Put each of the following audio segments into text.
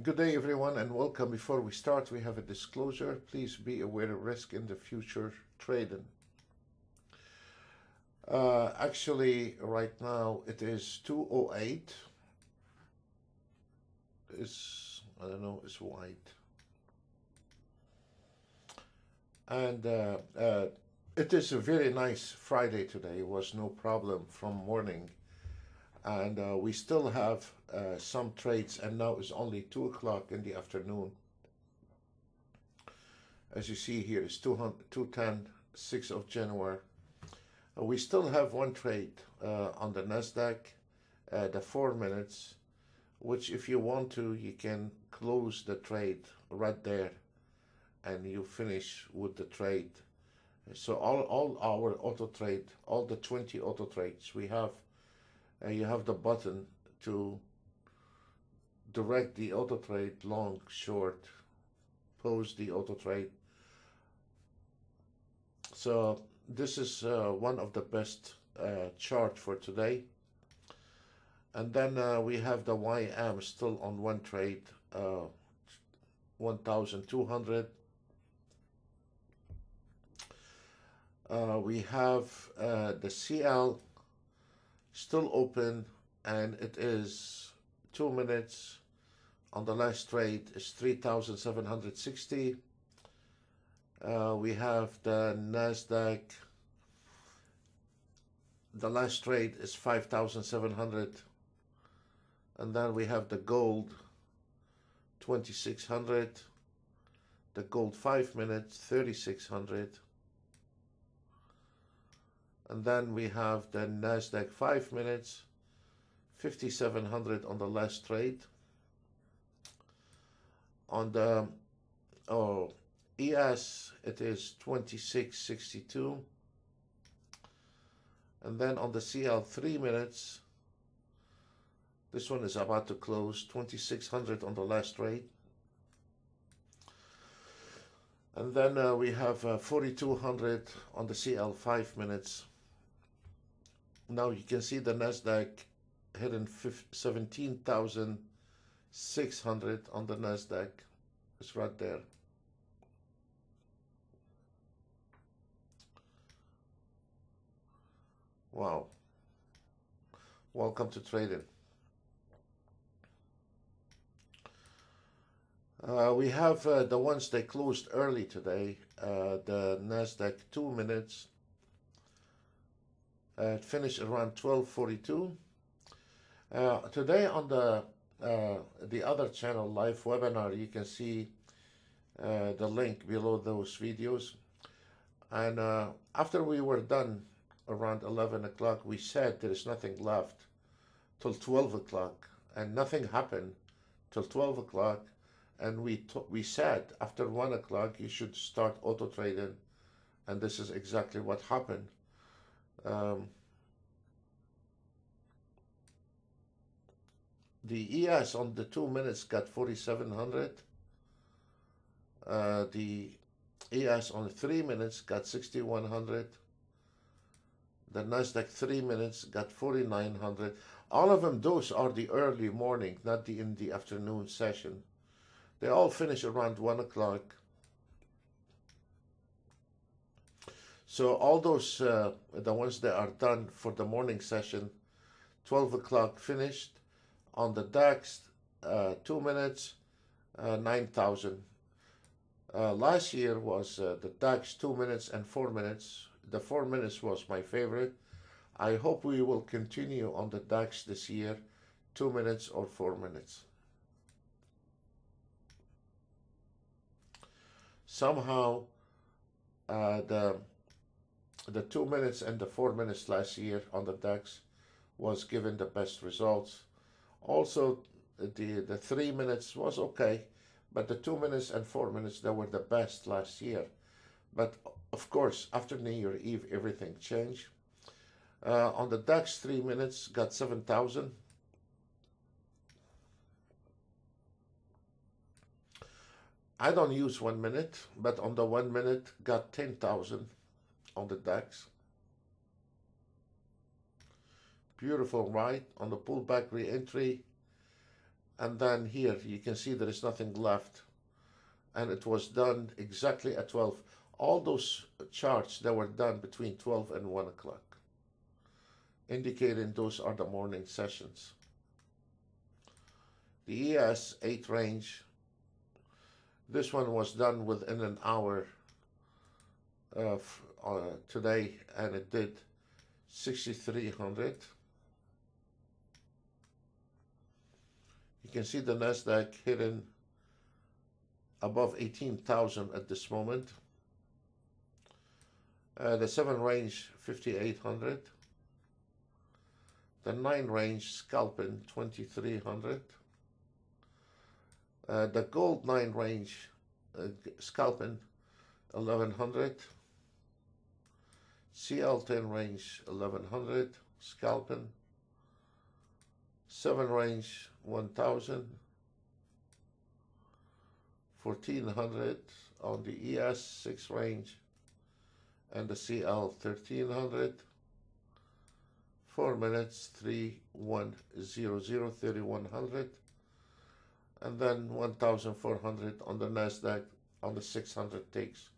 Good day, everyone, and welcome. Before we start, we have a disclosure. Please be aware of risk in the future trading. Uh, actually, right now it is 208. It's, I don't know, it's white. And uh, uh, it is a very nice Friday today. It was no problem from morning. And uh, we still have uh, some trades, and now it's only 2 o'clock in the afternoon. As you see here, it's 210, 6th of January. Uh, we still have one trade uh, on the NASDAQ, uh, the 4 minutes, which if you want to, you can close the trade right there and you finish with the trade. So all, all our auto trade, all the 20 auto trades we have, uh, you have the button to direct the auto trade long, short, pose the auto trade. So this is uh, one of the best uh, chart for today. And then uh, we have the YM still on one trade, uh, 1,200. Uh, we have uh, the CL still open and it is two minutes on the last trade is 3,760. Uh, we have the NASDAQ. The last trade is 5,700. And then we have the gold 2600. The gold 5 minutes 3600. And then we have the NASDAQ 5 minutes 5700 on the last trade on the oh, ES it is 2662 and then on the CL 3 minutes this one is about to close 2600 on the last trade and then uh, we have uh, 4200 on the CL 5 minutes. Now you can see the Nasdaq hitting 17,000 600 on the NASDAQ. It's right there. Wow. Welcome to trading. Uh, we have uh, the ones that closed early today. Uh, the Nasdaq two minutes. Uh, finished around 12:42. Uh, today on the uh, the other channel live webinar you can see uh, the link below those videos. And uh, after we were done around 11 o'clock we said there is nothing left till 12 o'clock and nothing happened till 12 o'clock. And we we said after 1 o'clock you should start auto trading and this is exactly what happened. Um, the ES on the two minutes got 4,700. Uh, the ES on three minutes got 6,100. The Nasdaq three minutes got 4,900. All of them, those are the early morning, not the in the afternoon session. They all finish around one o'clock. So all those, uh, the ones that are done for the morning session, 12 o'clock finished, on the DAX, uh, two minutes, uh, 9,000. Uh, last year was uh, the DAX two minutes and four minutes. The four minutes was my favorite. I hope we will continue on the DAX this year, two minutes or four minutes. Somehow, uh, the the two minutes and the four minutes last year on the DAX was given the best results also, the, the three minutes was okay, but the two minutes and four minutes, they were the best last year. But of course, after New Year Eve, everything changed. Uh, on the DAX, three minutes got 7,000. I don't use one minute, but on the one minute got 10,000 on the DAX. Beautiful ride on the pullback re-entry. and then here you can see there is nothing left. And it was done exactly at 12 all those charts that were done between 12 and 1 o'clock indicating those are the morning sessions. The ES 8 range this one was done within an hour of uh, today and it did 6300 can see the Nasdaq hidden above 18,000 at this moment. Uh, the 7 range 5800 the 9 range scalping 2300 uh, the gold 9 range uh, scalping 1100 CL10 range 1100 scalping. 7 range 1000 1400 on the ES 6 range and the CL 1300 4 minutes 3100 3100 and then 1400 on the Nasdaq on the 600 ticks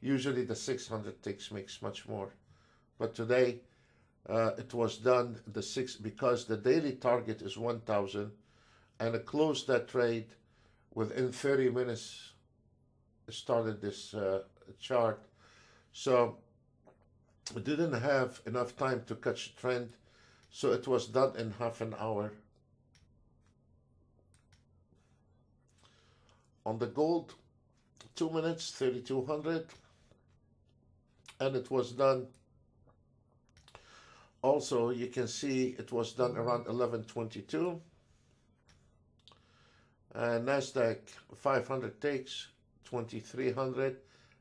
usually the 600 ticks makes much more. But today uh, it was done the six because the daily target is 1000 and it closed that trade within 30 minutes started this uh, chart. So we didn't have enough time to catch a trend so it was done in half an hour. On the gold two minutes 3200 and it was done also you can see it was done around 1122 and uh, Nasdaq 500 takes 2300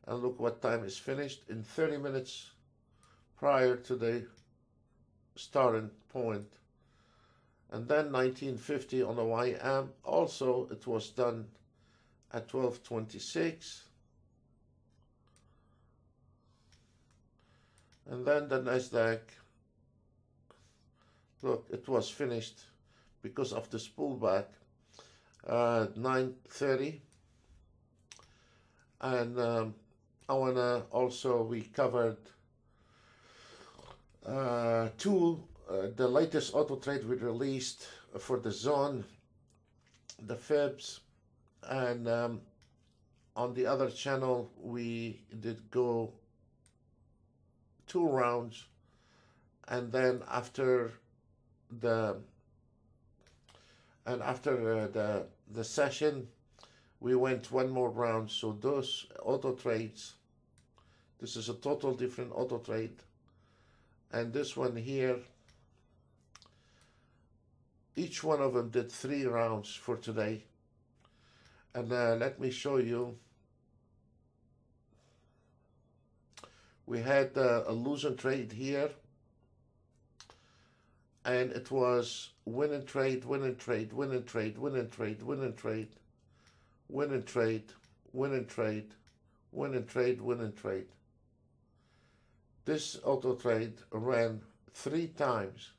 and look what time is finished. In 30 minutes prior to the starting point. And then 1950 on the YM also it was done at 1226 and then the Nasdaq look it was finished because of this pullback uh, 930 and um, I wanna also we covered uh, two uh, the latest auto trade we released for the zone the fibs and um, on the other channel we did go two rounds. And then after the and after uh, the the session we went one more round. So those auto trades this is a total different auto trade. And this one here each one of them did three rounds for today. And uh, let me show you. We had uh, a losing trade here and it was win and trade, win and trade, win and trade, win and trade, win and trade, win and trade, win and trade, win and trade, win and trade. This auto trade ran three times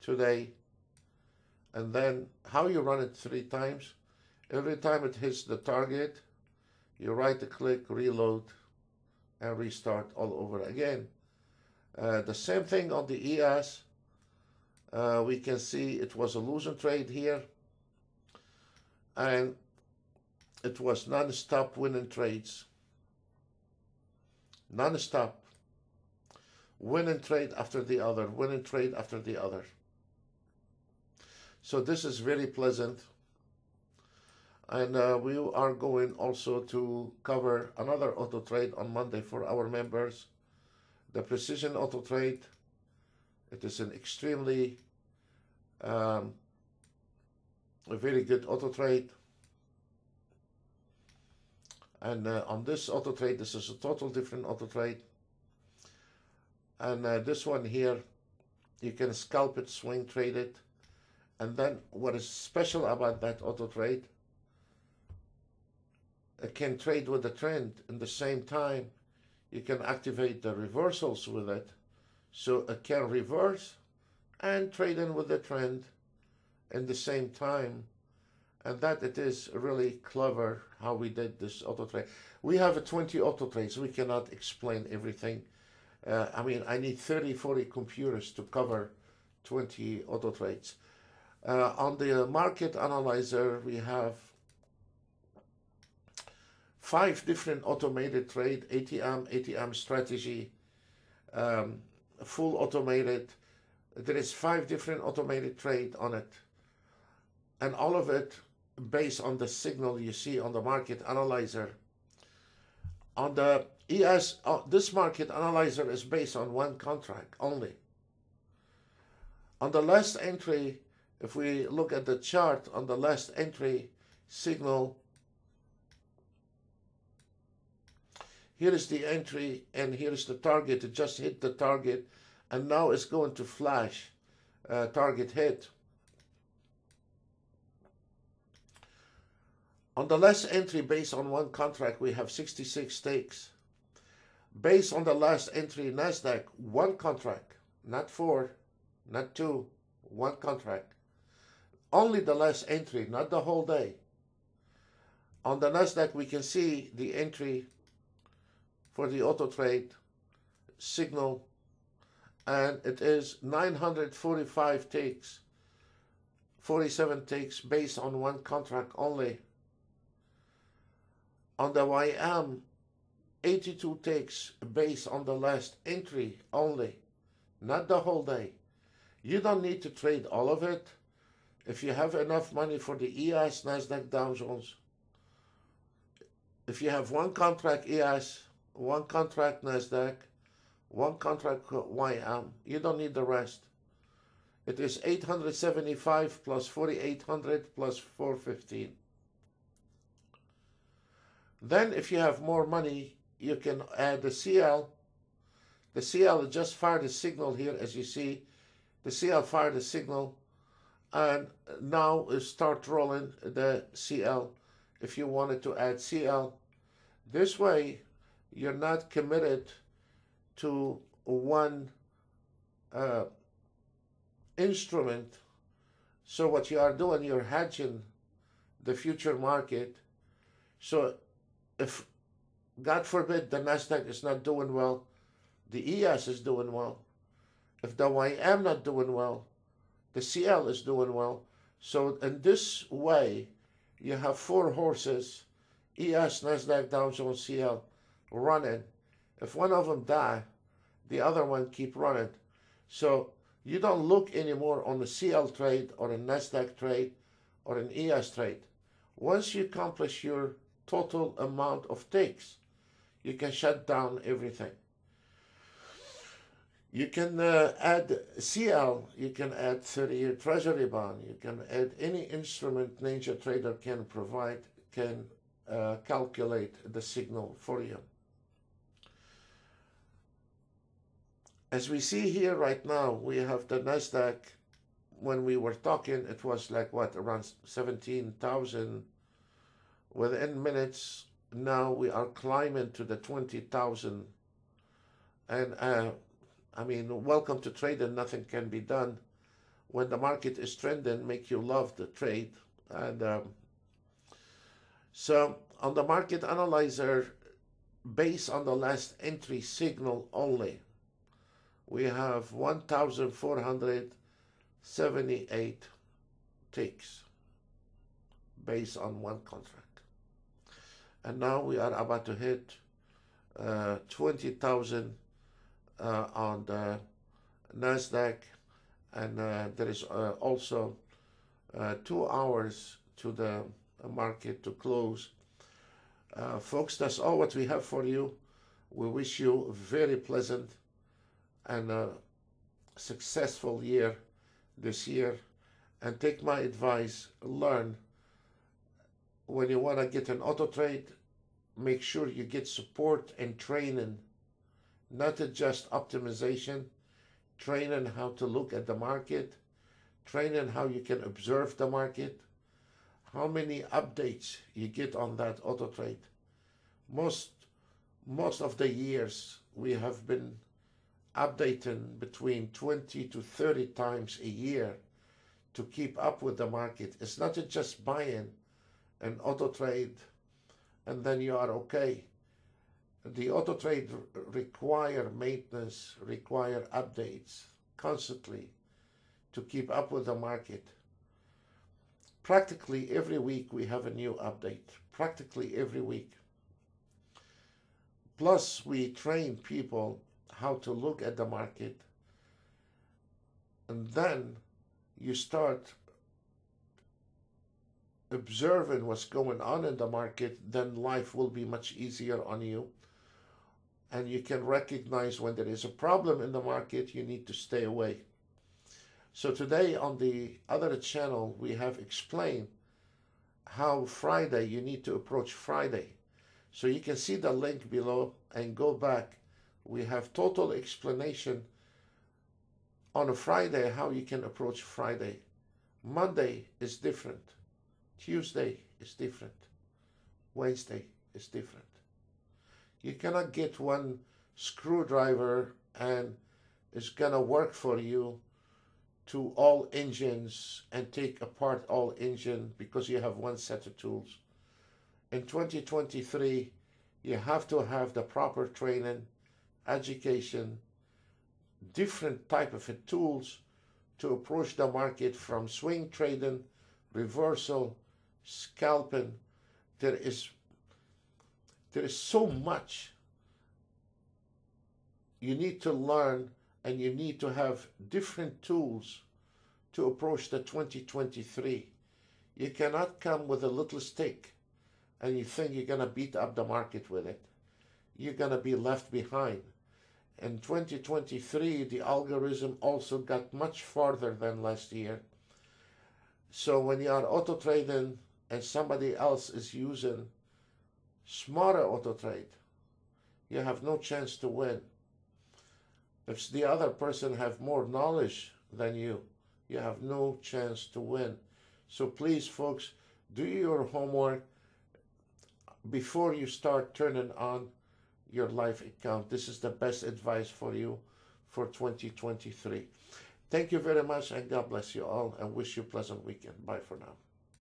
today. And then how you run it three times? Every time it hits the target, you right click, reload, and restart all over again. Uh, the same thing on the ES. Uh, we can see it was a losing trade here. And it was non-stop winning trades. Non-stop. Winning trade after the other, winning trade after the other. So this is very pleasant and uh, we are going also to cover another auto trade on Monday for our members the precision auto trade it is an extremely um, a very good auto trade. And uh, on this auto trade this is a total different auto trade. And uh, this one here you can scalp it swing trade it. And then what is special about that auto trade it can trade with the trend in the same time. You can activate the reversals with it so it can reverse and trade in with the trend in the same time and that it is really clever how we did this auto trade. We have a 20 auto trades. We cannot explain everything. Uh, I mean, I need 30, 40 computers to cover 20 auto trades. Uh, on the market analyzer, we have five different automated trade, ATM, ATM strategy, um, full automated. There is five different automated trade on it. And all of it based on the signal you see on the market analyzer. On the ES, uh, this market analyzer is based on one contract only. On the last entry, if we look at the chart on the last entry signal, here is the entry and here is the target. It just hit the target and now it's going to flash uh, target hit. On the last entry based on one contract, we have 66 stakes. Based on the last entry NASDAQ, one contract, not four, not two, one contract. Only the last entry, not the whole day. On the NASDAQ, we can see the entry for the auto trade signal, and it is 945 takes, 47 takes based on one contract only on the YM 82 takes based on the last entry only, not the whole day. You don't need to trade all of it. If you have enough money for the ES Nasdaq Dow Jones, if you have one contract ES, one contract Nasdaq, one contract YM, you don't need the rest. It is 875 plus 4800 plus 415. Then if you have more money, you can add the CL. The CL just fired a signal here, as you see. The CL fired a signal, and now start rolling the CL if you wanted to add CL. This way, you're not committed to one uh, instrument. So what you are doing, you're hedging the future market. So if God forbid the Nasdaq is not doing well, the ES is doing well. If the YM not doing well, the CL is doing well. So in this way, you have four horses, ES, Nasdaq, Dow Jones, CL, running. If one of them die, the other one keep running. So you don't look anymore on the CL trade or a Nasdaq trade or an ES trade. Once you accomplish your total amount of takes. You can shut down everything. You can uh, add CL, you can add 30-year treasury bond, you can add any instrument Ninja Trader can provide, can uh, calculate the signal for you. As we see here right now, we have the NASDAQ, when we were talking, it was like what, around 17,000 Within minutes, now we are climbing to the 20,000. And uh, I mean, welcome to trading. Nothing can be done. When the market is trending, make you love the trade. And um, so on the market analyzer, based on the last entry signal only, we have 1,478 ticks based on one contract and now we are about to hit uh, 20,000 uh, on the Nasdaq, and uh, there is uh, also uh, two hours to the market to close. Uh, folks, that's all what we have for you. We wish you a very pleasant and successful year this year, and take my advice, learn. When you want to get an auto trade, make sure you get support and training, not just optimization, training how to look at the market, training how you can observe the market, how many updates you get on that auto trade. Most most of the years we have been updating between 20 to 30 times a year to keep up with the market. It's not just buying an auto trade and then you are okay. The auto trade require maintenance, require updates constantly to keep up with the market. Practically every week we have a new update. Practically every week. Plus, we train people how to look at the market. And then you start observing what's going on in the market, then life will be much easier on you. And you can recognize when there is a problem in the market, you need to stay away. So today on the other channel, we have explained how Friday, you need to approach Friday. So you can see the link below and go back. We have total explanation on a Friday how you can approach Friday. Monday is different. Tuesday is different. Wednesday is different. You cannot get one screwdriver and it's gonna work for you to all engines and take apart all engine because you have one set of tools. In 2023, you have to have the proper training, education, different type of tools to approach the market from swing trading, reversal, scalping. There is there is so much you need to learn and you need to have different tools to approach the 2023. You cannot come with a little stick and you think you're going to beat up the market with it. You're going to be left behind. In 2023, the algorithm also got much farther than last year. So when you are auto trading and somebody else is using smarter auto trade, you have no chance to win. If the other person have more knowledge than you, you have no chance to win. So please, folks, do your homework before you start turning on your life account. This is the best advice for you for 2023. Thank you very much and God bless you all and wish you a pleasant weekend. Bye for now.